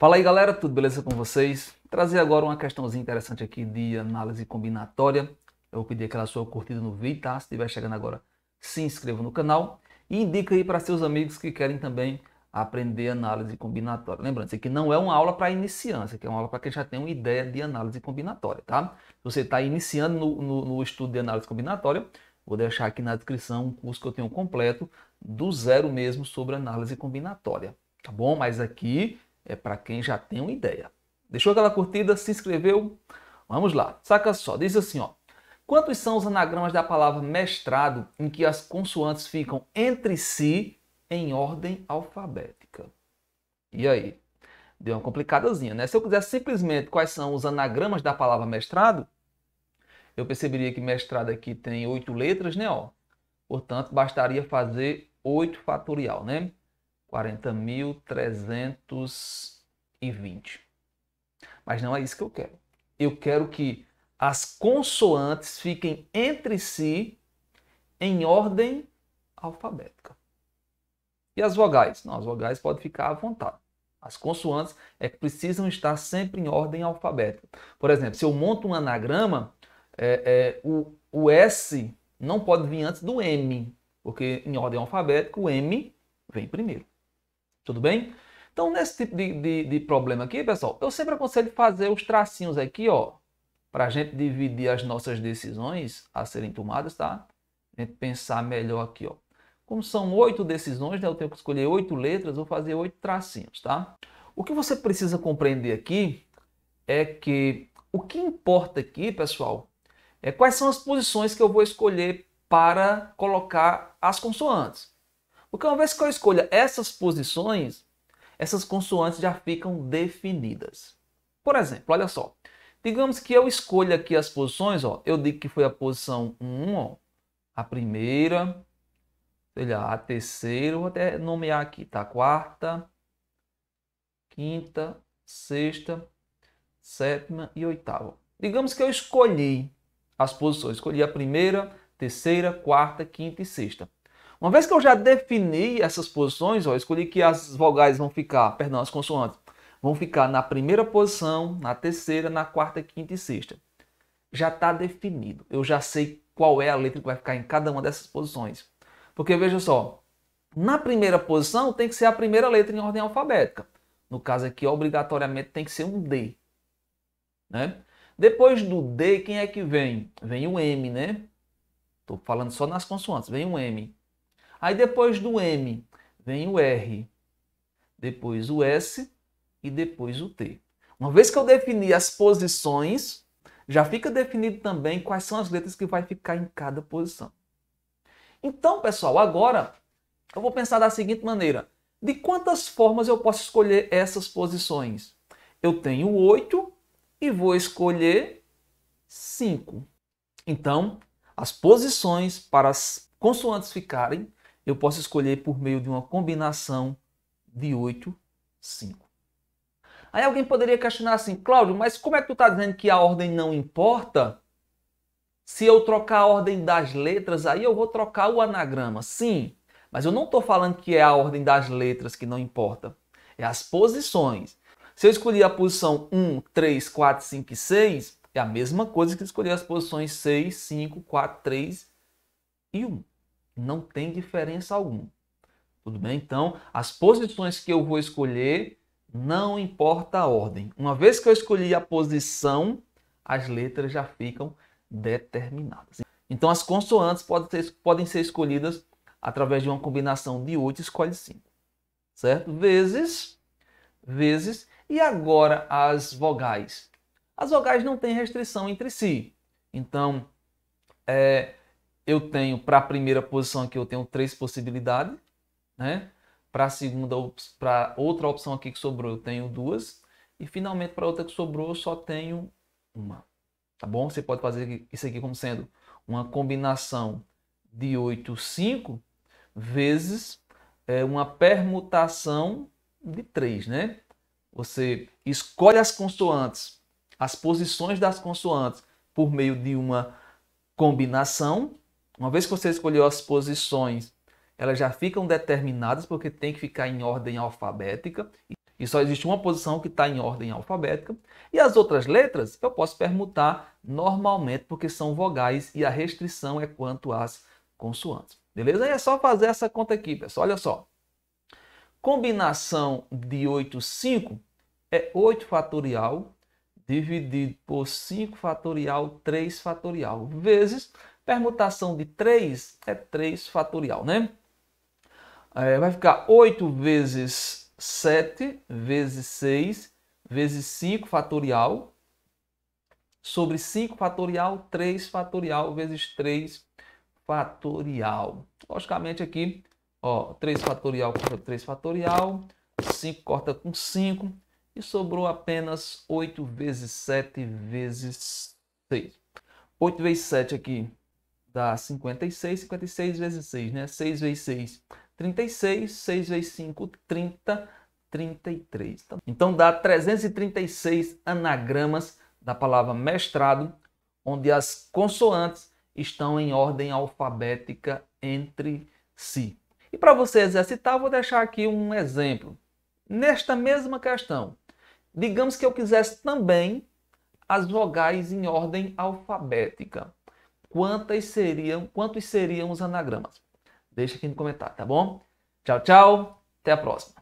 Fala aí galera, tudo beleza com vocês? Trazer agora uma questãozinha interessante aqui de análise combinatória. Eu vou pedir aquela sua curtida no vídeo, tá? Se estiver chegando agora, se inscreva no canal e indica aí para seus amigos que querem também aprender análise combinatória. Lembrando, isso aqui não é uma aula para iniciantes, aqui é uma aula para quem já tem uma ideia de análise combinatória, tá? Se você está iniciando no, no, no estudo de análise combinatória, vou deixar aqui na descrição um curso que eu tenho completo, do zero mesmo, sobre análise combinatória, tá bom? Mas aqui é para quem já tem uma ideia. Deixou aquela curtida, se inscreveu? Vamos lá. Saca só, diz assim, ó. Quantos são os anagramas da palavra mestrado em que as consoantes ficam entre si em ordem alfabética? E aí? Deu uma complicadazinha, né? Se eu quiser simplesmente quais são os anagramas da palavra mestrado, eu perceberia que mestrado aqui tem oito letras, né? Ó. Portanto, bastaria fazer 8 fatorial, né? 40.320. Mas não é isso que eu quero. Eu quero que as consoantes fiquem entre si em ordem alfabética. E as vogais? Não, as vogais podem ficar à vontade. As consoantes é que precisam estar sempre em ordem alfabética. Por exemplo, se eu monto um anagrama, é, é, o, o S não pode vir antes do M, porque em ordem alfabética o M vem primeiro. Tudo bem? Então, nesse tipo de, de, de, problema aqui, pessoal, eu sempre aconselho fazer os tracinhos aqui, ó, para a gente dividir as nossas decisões a serem tomadas, tá? A gente pensar melhor aqui, ó. Como são oito decisões, né, eu tenho que escolher oito letras, vou fazer oito tracinhos, tá? O que você precisa compreender aqui é que o que importa aqui, pessoal, é quais são as posições que eu vou escolher para colocar as consoantes. Porque uma vez que eu escolha essas posições, essas consoantes já ficam definidas. Por exemplo, olha só. Digamos que eu escolha aqui as posições, ó, eu digo que foi a posição 1, ó, a primeira, sei lá, a terceira, vou até nomear aqui, tá? Quarta, quinta, sexta, sétima e oitava. Digamos que eu escolhi as posições, escolhi a primeira, terceira, quarta, quinta e sexta. Uma vez que eu já defini essas posições, ó, escolhi que as vogais vão ficar, perdão, as consoantes vão ficar na primeira posição, na terceira, na quarta, quinta e sexta. Já está definido. Eu já sei qual é a letra que vai ficar em cada uma dessas posições. Porque veja só, na primeira posição tem que ser a primeira letra em ordem alfabética. No caso aqui, obrigatoriamente tem que ser um D. Né? Depois do D, quem é que vem? Vem o M, né? Estou falando só nas consoantes. Vem o M. Aí depois do M vem o R, depois o S e depois o T. Uma vez que eu defini as posições, já fica definido também quais são as letras que vai ficar em cada posição. Então, pessoal, agora eu vou pensar da seguinte maneira: de quantas formas eu posso escolher essas posições? Eu tenho oito e vou escolher cinco. Então, as posições para as consoantes ficarem eu posso escolher por meio de uma combinação de 8, 5. Aí alguém poderia questionar assim, Cláudio, mas como é que tu está dizendo que a ordem não importa? Se eu trocar a ordem das letras, aí eu vou trocar o anagrama. Sim, mas eu não estou falando que é a ordem das letras que não importa. É as posições. Se eu escolher a posição 1, 3, 4, 5 e 6, é a mesma coisa que escolher as posições 6, 5, 4, 3 e 1 não tem diferença alguma. Tudo bem? Então, as posições que eu vou escolher não importa a ordem. Uma vez que eu escolhi a posição, as letras já ficam determinadas. Então, as consoantes podem ser, podem ser escolhidas através de uma combinação de 8, escolhe 5. Certo? Vezes, vezes. E agora as vogais. As vogais não têm restrição entre si. Então, é, eu tenho para a primeira posição aqui eu tenho três possibilidades, né? Para a segunda, para outra opção aqui que sobrou, eu tenho duas e finalmente para outra que sobrou eu só tenho uma. Tá bom? Você pode fazer isso aqui como sendo uma combinação de 8, 5 vezes é, uma permutação de 3, né? Você escolhe as consoantes, as posições das consoantes por meio de uma combinação uma vez que você escolheu as posições, elas já ficam determinadas porque tem que ficar em ordem alfabética. E só existe uma posição que está em ordem alfabética. E as outras letras eu posso permutar normalmente, porque são vogais e a restrição é quanto às consoantes. Beleza? E é só fazer essa conta aqui, pessoal. Olha só. Combinação de 8, 5 é 8 fatorial dividido por 5 fatorial, 3 fatorial, vezes permutação de 3 é 3 fatorial, né? É, vai ficar 8 vezes 7 vezes 6 vezes 5 fatorial sobre 5 fatorial, 3 fatorial vezes 3 fatorial. Logicamente aqui, ó, 3 fatorial corta 3 fatorial, 5 corta com 5 e sobrou apenas 8 vezes 7 vezes 6. 8 vezes 7 aqui dá 56, 56 vezes 6, né? 6 vezes 6, 36, 6 vezes 5, 30, 33. Então dá 336 anagramas da palavra mestrado, onde as consoantes estão em ordem alfabética entre si. E para você exercitar, vou deixar aqui um exemplo. Nesta mesma questão, digamos que eu quisesse também as vogais em ordem alfabética. Quantas seriam, quantos seriam os anagramas? Deixa aqui no comentário, tá bom? Tchau, tchau. Até a próxima.